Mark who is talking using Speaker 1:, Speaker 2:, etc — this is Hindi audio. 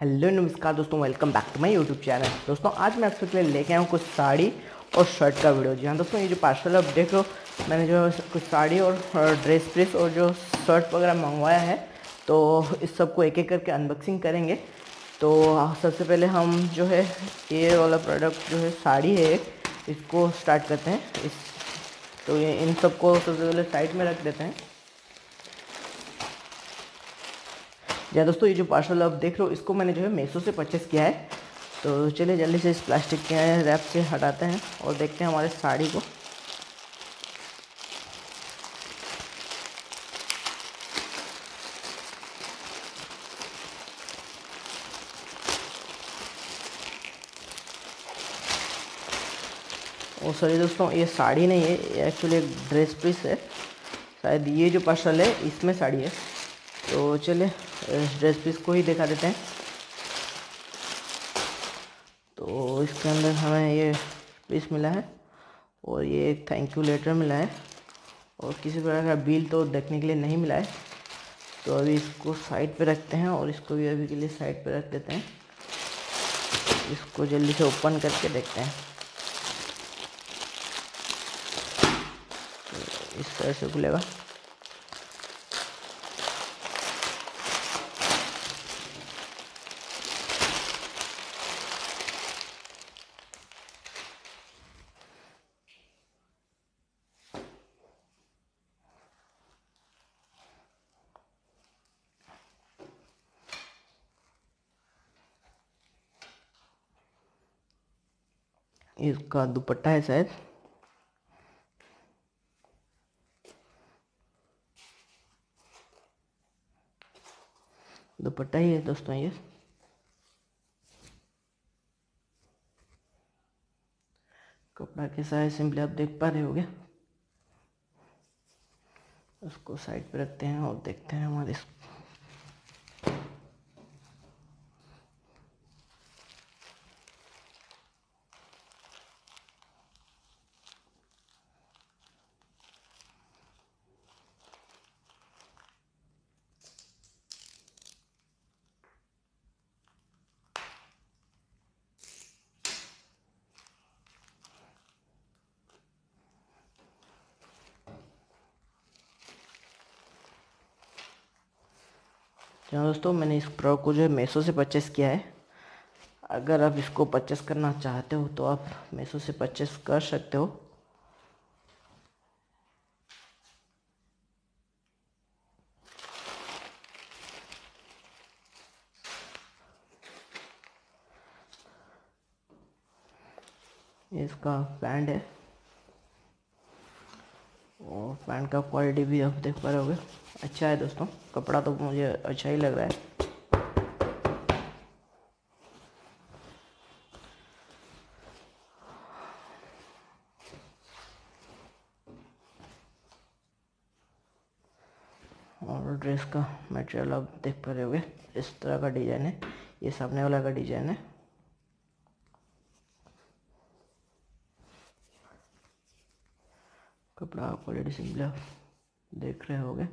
Speaker 1: हेलो, नमस्कार दोस्तों welcome back to my YouTube channel दोस्तों, आज मैं आप सबके लिए लेके आया हूँ कुछ साड़ी और शर्ट का वीडियो जी। हाँ दोस्तों, ये जो पार्सल आप देख लो मैंने जो कुछ साड़ी और ड्रेस प्रेस और जो शर्ट वगैरह मंगवाया है तो इस सबको एक एक करके अनबॉक्सिंग करेंगे। तो सबसे पहले हम जो है, ये वाला प्रोडक्ट जो है, साड़ी है, इसको स्टार्ट करते हैं। इस तो ये इन सबको सबसे पहले साइड में रख देते हैं। या दोस्तों, ये जो पार्सल आप देख रहे हो, इसको मैंने जो है मेसो से परचेस किया है। तो चलिए जल्दी से इस प्लास्टिक के रैप से हटाते हैं और देखते हैं हमारे साड़ी को। और सॉरी दोस्तों, ये साड़ी नहीं है एक्चुअली एक ड्रेस पीस है। शायद ये जो पार्सल है, इसमें साड़ी है। तो चलिए पीस को ही दिखा देते हैं। तो इसके अंदर हमें ये पीस मिला है और ये एक थैंक यू लेटर मिला है और किसी प्रकार का बिल तो देखने के लिए नहीं मिला है। तो अभी इसको साइड पे रखते हैं और इसको भी अभी के लिए साइड पे रख देते हैं। इसको जल्दी से ओपन करके देखते हैं। तो इस तरह से खुलेगा। इसका दुपट्टा है शायद। दुपट्टा ही है दोस्तों ये। कपड़ा कैसा है सिंपली आप देख पा रहे होगे। उसको साइड पे रखते हैं और देखते हैं हमारे तो दोस्तों, मैंने इस प्रोडक्ट को जो है मेसो से परचेस किया है। अगर आप इसको परचेस करना चाहते हो तो आप मेसो से परचेस कर सकते हो। इसका पैंट है। और पैंट का क्वालिटी भी आप देख पा रहे होगे। अच्छा है दोस्तों, कपड़ा तो मुझे अच्छा ही लग रहा है। और ड्रेस का मटेरियल आप देख पा रहे होगे। इस तरह का डिज़ाइन है, ये सामने वाला का डिज़ाइन है। कपड़ा क्वालिटी सिंपल आप देख रहे होगे।